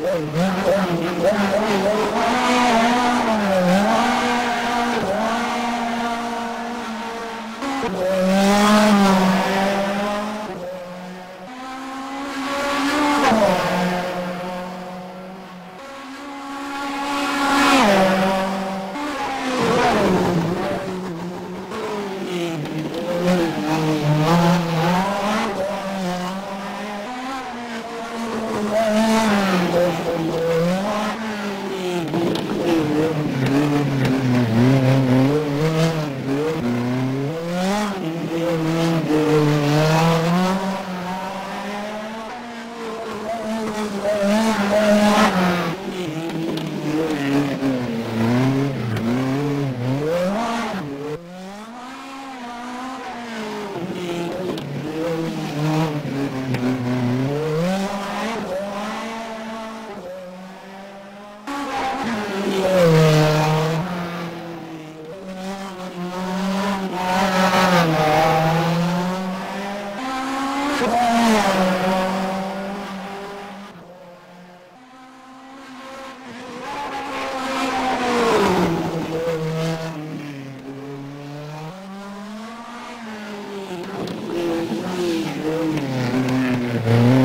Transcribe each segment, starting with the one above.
Oh, my God. Mm-hmm.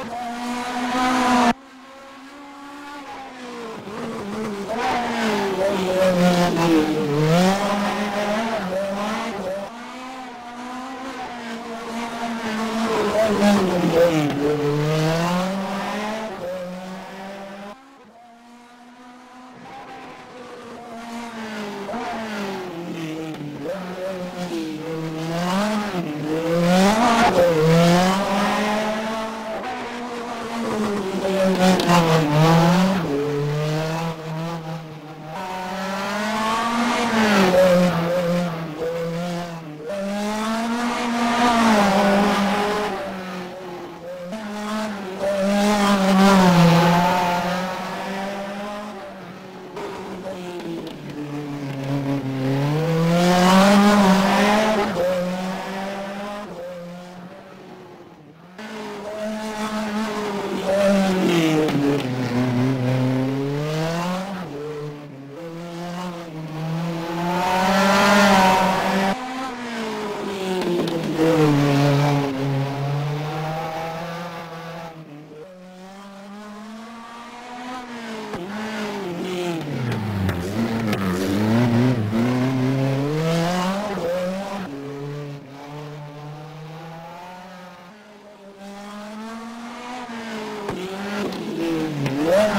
Come on.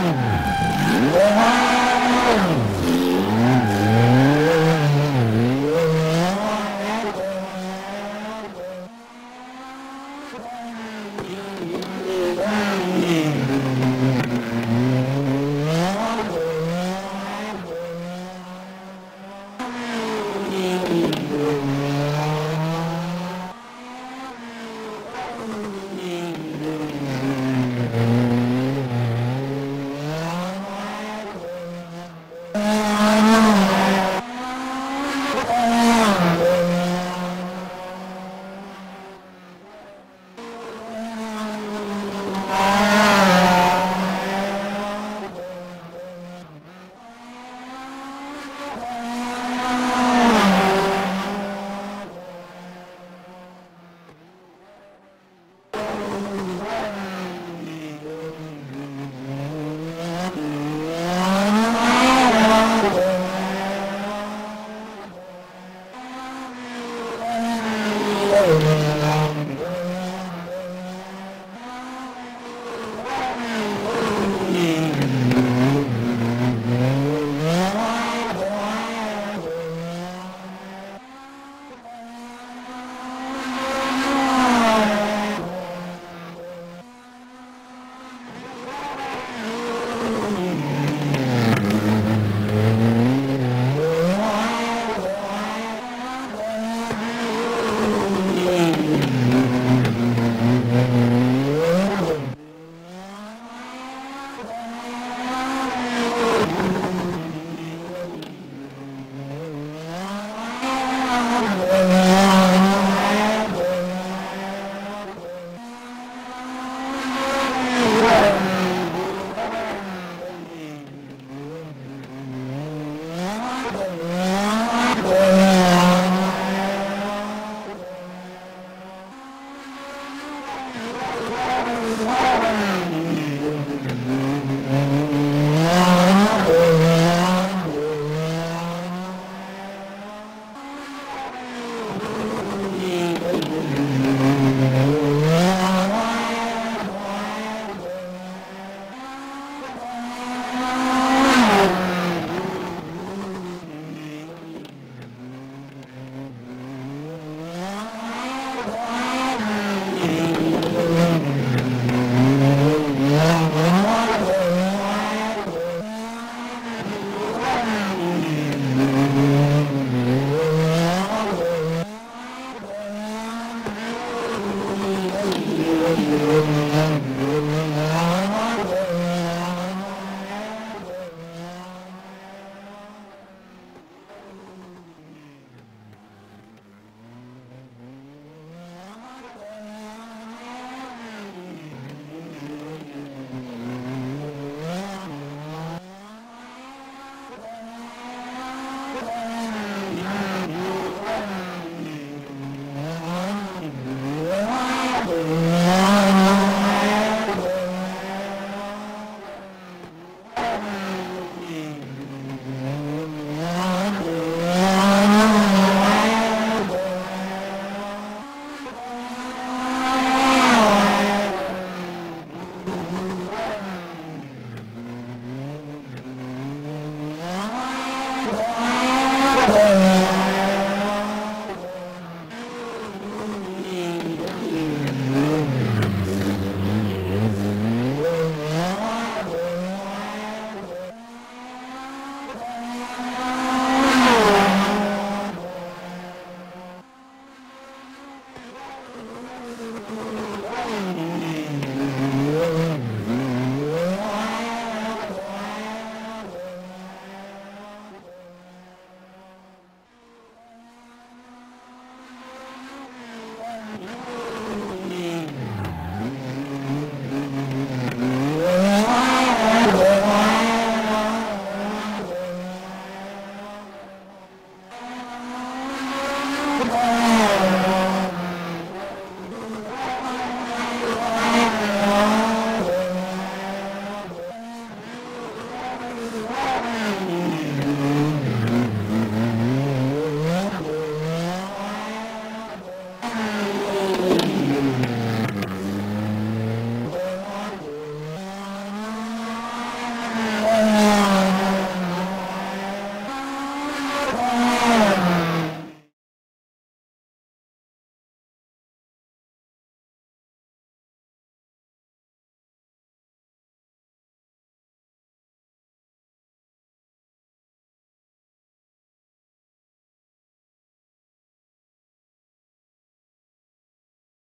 Oh, my God.